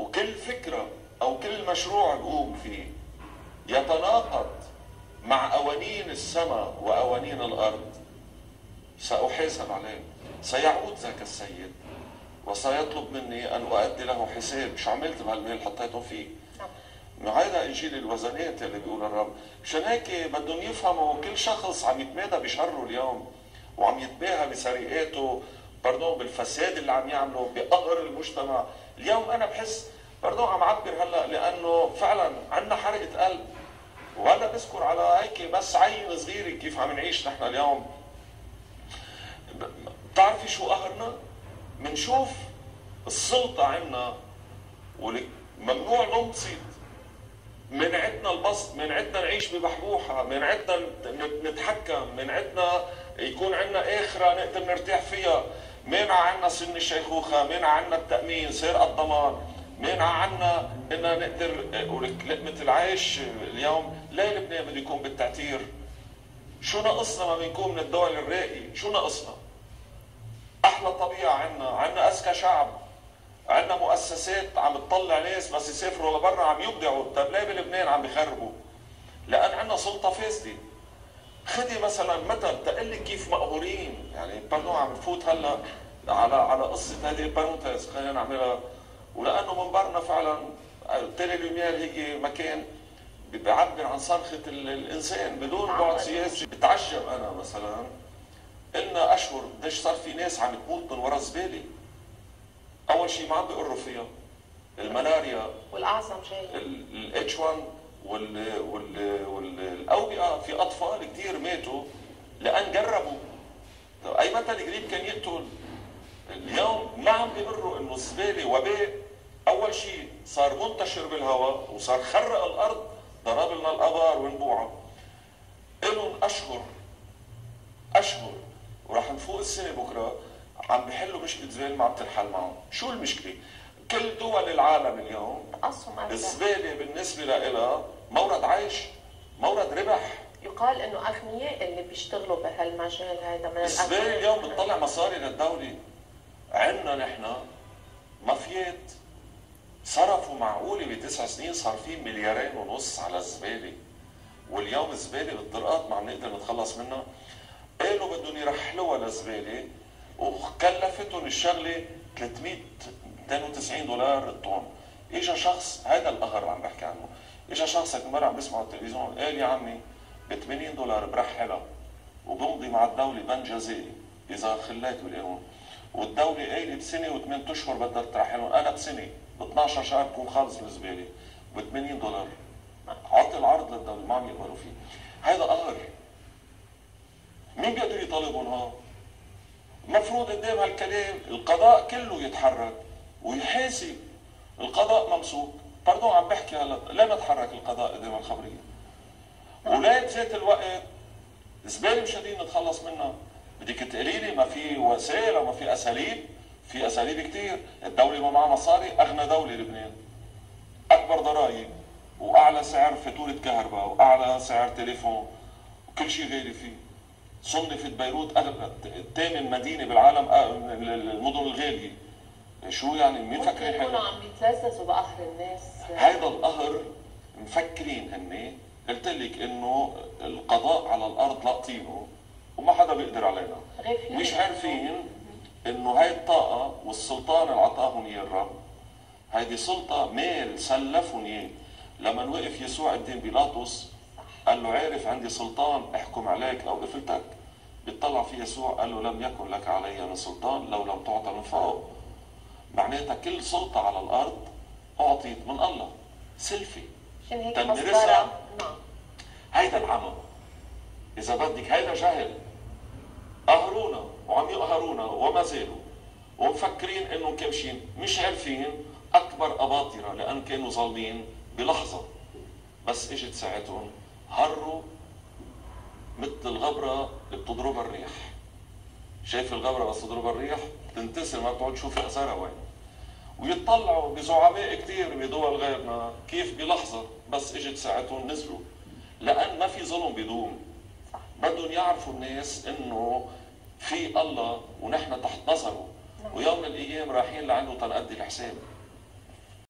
وكل فكرة أو كل مشروع بقوم فيه يتناقض مع قوانين السماء وقوانين الأرض. سأحاسب عليه سيعود ذاك السيد وسيطلب مني أن أؤدي له حساب. شو عملت بهالمال حطيته فيه. هذا إنجيل الوزنات اللي بيقول الرب؟ مشان هيك بدهم يفهموا كل شخص عم يتمادى بشره اليوم وعم يتباهى بسرقاته باردون بالفساد اللي عم يعمله بقهر المجتمع. اليوم أنا بحس باردون عم عبر هلا لأنه فعلا عندنا حرقة قلب. وهلا بذكر على هيك بس عين صغيره كيف عم نعيش نحن اليوم. بتعرفي شو قهرنا؟ منشوف السلطة عنا ممنوع ننبسط منعتنا البسط منعتنا نعيش ببحبوحة منعتنا نتحكم منعتنا يكون عندنا آخرة نقدر نرتاح فيها. منع عنا سن الشيخوخة منع عنا التأمين سرقة الضمان منع عنا إننا نقدر لقمة العيش اليوم ليه لبنان بده يكون بالتعتير شو ناقصنا ما بنكون من الدول الراقي شو ناقصنا؟ أحلى طبيعة عندنا عندنا أذكى شعب عندنا مؤسسات عم تطلع ناس بس يسافروا لبرا عم يبدعوا. طيب ليه بلبنان عم بخربوا؟ لأن عندنا سلطة فاسدة. خدي مثلا مثل تقول لي كيف مقهورين؟ يعني pardon عم بفوت هلأ على على قصة هذه parenthèse خلينا نعملها. ولأنه منبرنا فعلا تيلي لوميير هيك مكان بيعبر عن صرخة الإنسان بدون بعد سياسي. بتعجب أنا مثلا. إلنا أشهر قديش صار في ناس عم تموت من ورا الزبالة أول شيء ما عم بيقروا فيها. الملاريا. والأعظم شيء. الاتش 1 وال وال والاوبئه في أطفال كثير ماتوا لأن جربوا. أي مثل قريب كان يقتل؟ اليوم ما عم بيقروا إنه الزبالة وباء. أول شيء صار منتشر بالهواء وصار خرق الأرض ضرب لنا الأبار ونبوعها لهم أشهر أشهر. وراح نفوق السنة بكرة عم بحلوا مشكلة زبالة ما عم تنحل معهم، شو المشكلة؟ كل دول العالم اليوم الزباله بالنسبة لها مورد عيش، مورد ربح. يقال إنه اغنياء اللي بيشتغلوا بهالمجال هذا من الزباله اليوم بتطلع مصاري للدولة. عندنا نحن مافيات. صرفوا معقولة بتسع سنين صارفين مليارين ونص على الزبالة. واليوم الزبالة بالطرقات ما عم نقدر نتخلص منها. قالوا بدهم يرحلوها للزبالة. وكلفتهم الشغلة 300 290 دولار الطن. اجى شخص هذا القهر اللي عم بحكي عنه. اجى شخص هيك مرة عم بسمع على التلفزيون قال يا عمي ب 80 دولار برحلها وبمضي مع الدولة بند جزائي إذا خليت بالقانون والدولة قايلة بسنة وثمان أشهر بدها ترحلهم أنا بسنة ب 12 شهر بكون خالص الزباله ب 80 دولار. عطي العرض للدولة ما عم يقبلوا فيه. هذا قهر مين بيقدر يطالبهم ها؟ المفروض قدام هالكلام القضاء كله يتحرك. ويحاسب القضاء ممسوك. برضو عم بحكي هلا. ليه تحرك القضاء قدام الخبرية. وليه بذات الوقت زبالة مش قادرين نتخلص منها. بدك تقولي لي ما في وسائل وما في أساليب؟ في أساليب كثير الدولة ما معها مصاري أغنى دولة لبنان. أكبر ضرائب وأعلى سعر فاتورة كهرباء وأعلى سعر تليفون وكل شيء غالي فيه. صنفت بيروت ثامن مدينة بالعالم آه، المدن الغالية. شو يعني مين فكرين حالهم عم يتلذذوا بقهر الناس. هيدا القهر مفكرين هن قلت لك إنه القضاء على الأرض لاقطينه وما حدا بيقدر علينا. مش عارفين إنه هاي الطاقة والسلطان اللي عطاهم إياه الرب. هيدي سلطة مال سلفهم إياه. لما وقف يسوع قدام بيلاطس قال له عارف عندي سلطان أحكم عليك أو قفلتك؟ بيطلع في يسوع قال له لم يكن لك علي من سلطان لو لم تعطى من فوق. معناتها كل سلطة على الأرض أعطيت من الله. سلفي هيك نعم. هيدا العمى إذا بدك هيدا جهل قهرونا وعم يقهرونا وما زالوا ومفكرين انهم كمشين مش عارفين أكبر أباطرة لأن كانوا ظالمين بلحظة. بس إجت ساعتهم هروا مثل الغبرة اللي بتضربها الريح. شايف الغبرة بس تضربها الريح تنتسر ما بتقعد تشوف اثارها وين ويطلعوا بزعماء كثير بدول غيرنا كيف بلحظة بس إجت ساعتهم نزلوا. لأن ما في ظلم بدوم. بدهم يعرفوا الناس إنه في الله ونحن تحت نظره. ويوم من الأيام رايحين لعنده تنأدي الحساب.